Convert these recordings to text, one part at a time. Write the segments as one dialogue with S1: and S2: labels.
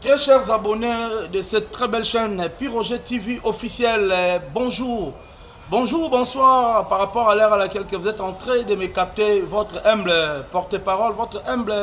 S1: Très chers abonnés de cette très belle chaîne Piroger TV officielle, bonjour. Bonjour, bonsoir par rapport à l'heure à laquelle vous êtes en train de me capter, votre humble porte-parole, votre humble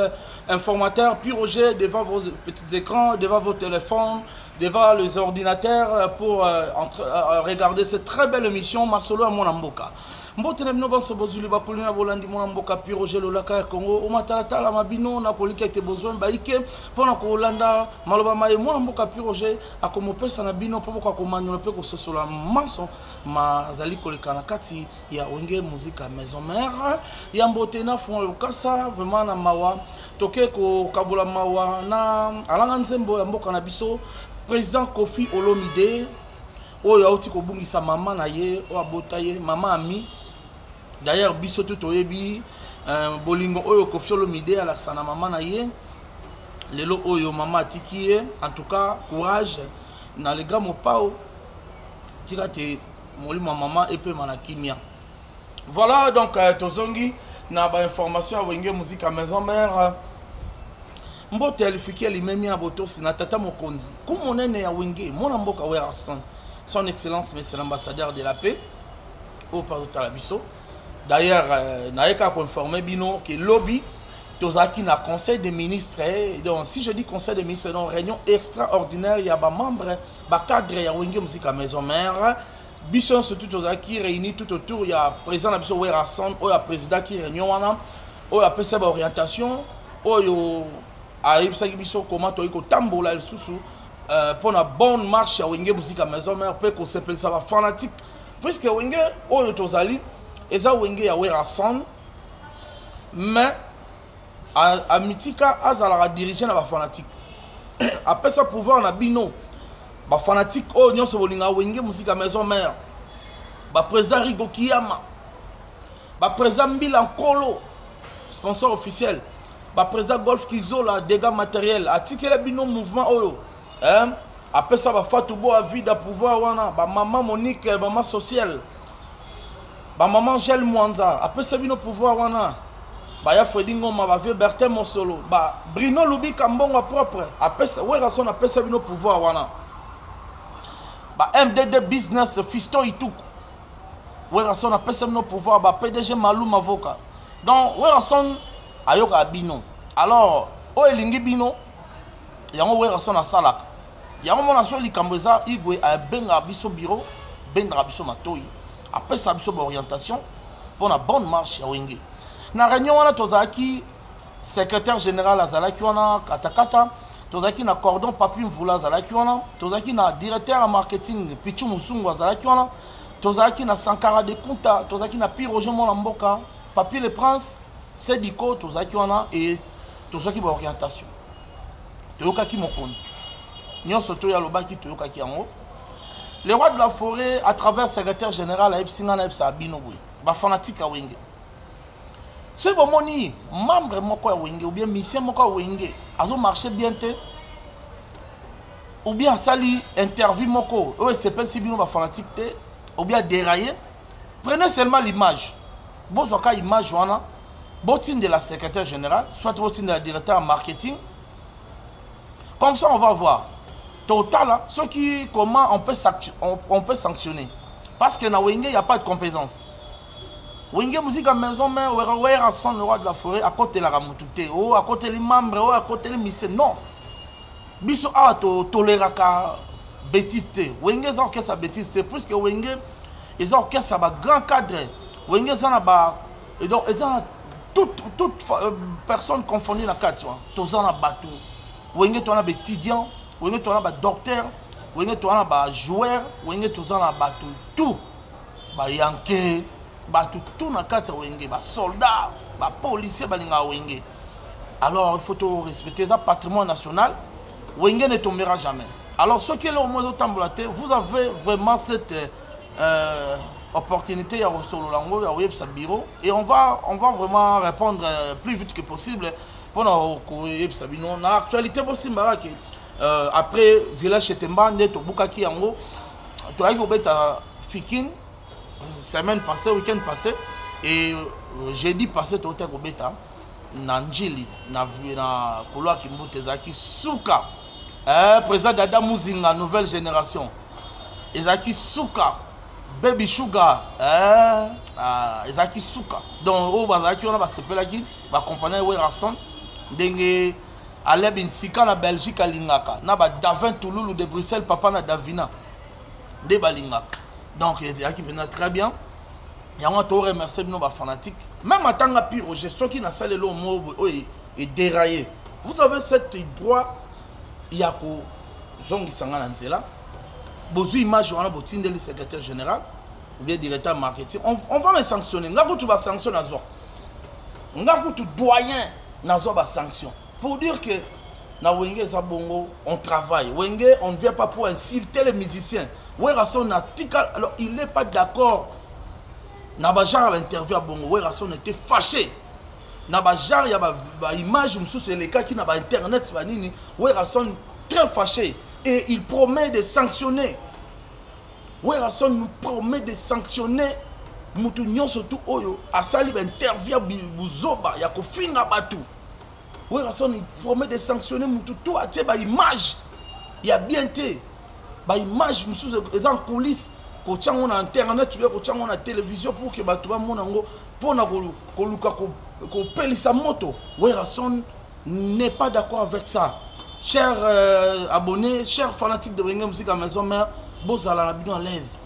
S1: informateur Pirojet, devant vos petits écrans, devant vos téléphones, devant les ordinateurs pour euh, euh, regarder cette très belle émission Masolo à Monamboka. mbote na bino banso bozwili bakuli na bolandi mwana mboka piroge lolaka ya congo omatalatala ma bino na kolika ete bozwami baike mpo na kolanda maloba maye mwana mboka piroge akomopesa na bino mpo bokoka komanyola mpe kososola manso mazali koleka na kati ya wenge muzika maison mare ya mbote na fungola lokasa vraiment na mawa toke kokabola mawa na alanga nzembo ya mboka na biso président kofi olomide oyo auti kobungisa mama na ye oyo abota ye mama ami d'ailleurs biso tu toyebi euh, bolingo oyo kofi olomide alakisa na mama na ye lelo oyo mama atiki ye en tout cas courage na lega mopao tika te molimo ya mama epema na kimia voilà donc euh, tozongi na bainformation ya wenge musique ya maison mère mbote ya lifiki ya limemi ya botosi na tata mokonzi ku monene ya wenge mwana mboka werrason son excellence monsieur l'ambassadeur de la paix oyo mpa totala biso d'ailleurs euh, naye kaka koinforme bino ke lobi tozalaki na conseil des ministres eh, donc si je dis conseil des ministres donc réunion extraordinaire ya bamembre bacadre ya wenge mosika maison mère biso nyonso tu tozalaki réuni tout autour ya président na biso werrason oyo aprésidaki réunion wana oyo apesa baorientation oyo ayebisaki biso koma toyei kotambola lisusu euh, mpo na bonne marche ya wenge musika maison mare mpe kosepelisa bafanatique puiske wenge oyo tozali eza wenge ya werason mais amitika azalaka dirige na bafanatique apesa pouvoir na bino bafanatique oyo nyonso bolingaka wenge musika maison mare baprésident rigo kiyama ba président mbila nkolo sponsor officiel ba président golf kizola dégâts matériel atikela bino mouvement oyo hein? apesa bafatu bo avida pouvoir wana bamama monique mama sociale bamama gel mwanza apesa bino pouvoir wana baya fredi ngoma bavie bertin mosolo ba brino lubika mbongo propre apesa werason apesa bino pouvoir wana ba mdd business fiston ituku werrason apesa bino pouvoir ba pdg malou mavoka donc werrason ayokaka bino alors oyo elingi bino yango werrason asalaka yango mona soki likambo eza igwe abengaka biso biro bendaka biso matoi apesaka biso baorientation mpo na bonne marche ya wenge na réunion wana tozalaki secrétaire général azalaki wana katakata tozalaki na cordon papi mvula azalaki wana tozalaki na directeur ya marketing pichu musungu azalaki wana tozalaki na sankara de kunta tozalaki na piroge mwana mboka papi le prince sediko tozalaki wana e tozwaki baorientation toyokaki mokonzi nyonso toyo alobaki toyokaki yango le roi de la forêt à travers secrétaire général ayebisi ngai nayebisa bino boye bafanatique ya wenge soki bomoni membre moko ya wenge oubien misien moko ya wenge azomarche bien te oubien asali interview moko oyo esepelisi bino bafanatique te oubien aderaye prenez seulement l'image bozwa ka image wana botindela secrétaire général soit botindela directeur ya marketing comme ça on va voir totala soki comment on peut, on, on peut sanctionner parce que na wenge il n'y a pas de compétence wenge muzika maison mère werowera son le roi de la forêt akotelaka motu te o oh, akoteli membre oyo oh, akoteli mise non biso awa totoleraka bétise te wenge eza orchestre ya bétise te puisque wenge eza orchestre ya bagrand cadre wenge eza na ba donc eza na toute, toute euh, personne confondue na kati wana toza na bato wenge toza na baétudiant wenge toza na badocteur wenge toza na bajoueur wenge toza na bato tout bayanke bato tout na kati ya wenge basoldat bapolicier balingaka wenge alors il faut to respecter eza patrimoine national wenge ne tombera jamais alors soki eloko moko ezotambola te vous avez vraiment cette euh, opportunité ya kosolola yango ya koyebisa bureau et on va, on va vraiment répondre euh, plus vite que possible mpona koyebisa bino na actualité bosimbaka ke euh, après village chetemba nde tobukaki yango toyaki kobeta fikin semaine passée week-end passé et euh, jeudi passé toyota kobeta na njili na, na kolwa kimbuta ezalaki suka eh, président dada muzinga nouvelle génération ezalaki suka baby sugar eh, ah, ezalaki suka donc oyo bazalaki wana basepelaki bacompagnie werrason ndenge Alain Bintika na Belgique alingaka na ba Davin Touloulou de Bruxelles papa na Davina nde balingaka donc ezalaki mpenza très bien yango to remercier bino ba fanatique même atanga pi roger soki nasali eloo moko oyo edéraye vous avez cette droit ya kozongisa ngai na nzela bozwi image wana botindeli secrétaire général ou bien directeur marketing on, on va me sanctionner nga kutu basanction nazwa nga kutu doyen nazwa ba sanction pour dire que na wenge eza bongo on travaille wenge on ne vient pas pour insulter les musiciens werason atika alors il n'est pas d'accord na bagenre ya bainterview ya bongo werason était fâché na bagenre ya baimage mosusu elekaki na bainternet banini werason très fâché et il promet de sanctionner Werrason nous promet de sanctionner mutu nyonso tu oyo asali ba interview buzoba ya kofinga batu Werrason il promet de sanctionner mutu tu atie ba image ya bien te ba image mosusu eza en coulisse kotya yango na internet to ya kotya yango na télévision pour que bato bamona yango mpo na koluka kopelisa moto Werrason n'est pas d'accord avec ça cher euh, abonné cher fanatique de wenge musique à maison mère bozala na bino à l'aise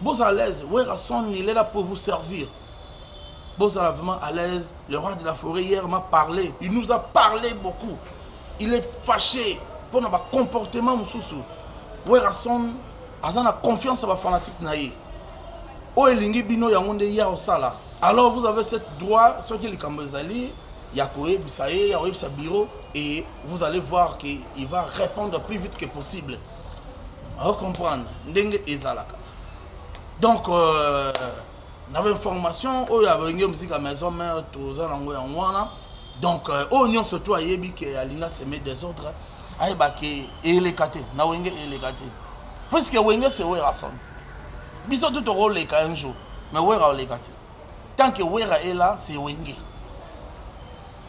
S1: bozala à l'aise werrason il est là pour vous servir bozala vraiment à l'aise le roi de la forêt hier m'a parlé il nous a parlé beaucoup il est fâché mpo na bacomportement mosusu werrason aza na confiance ya bafanatique na ye oyo elingi bino yango nde ya osala alors vous avez cette droit soki likambo ezali ya koyebisa ye ya koyebisa bureau et vous allez voir que il va répondre plus vite que possible ocomprendre ndenge ezalaka donc euh, na bainformation oyo abenge mosika maison mare toza nango yango wana donc euh, oyo nyonso to ayebi ke alinga seme des autres ayeba ke eleka te na wenge eleka te puisque wenge se werasone biso tu tokoleka un jour mais wera oleka te tant que wera est là c'est wenge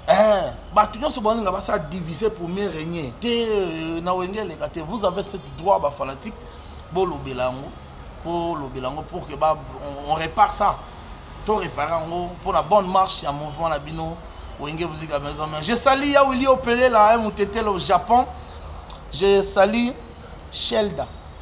S1: eh, bato nyonso balinga basala divise pour mieux régner te euh, na wenge eleka te vous avez cette droit bafanatique bolobela yango bolobela yango pour que ba, on, on répare ça to répare yango mpona bonne marche ya mouvement na bino wenge bozika maison mais je sali ya wili opelela motetele au japon je sali shelda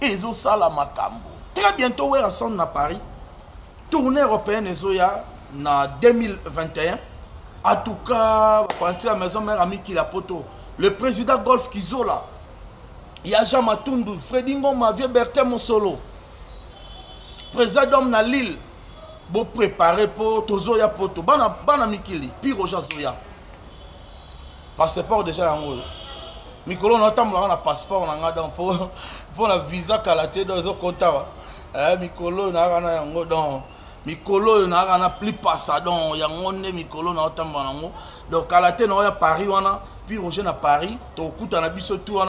S1: ezosala makambo très bientôt werrason na paris tournée européenne ezoya na 2021 en tout cas bafanati ya maison mère amikila poto le président golf kizola ya jean matundu fredi ngoma vieux bertin mosolo président dome na lille boprépare mpo tozoya poto bana, bana mikili piroge azoya passeport deja yango oyo mikolo na otambolaka na passeport na ngai donc mpo na visa kala te donc ezokota wa eh, mikolo oyo nayaka na yango donc mikolo oyo nayaka na plus pasa donc yango nde mikolo na otambola na yango donc kala te na oya paris wana puis roger na paris tokokutana biso tu wana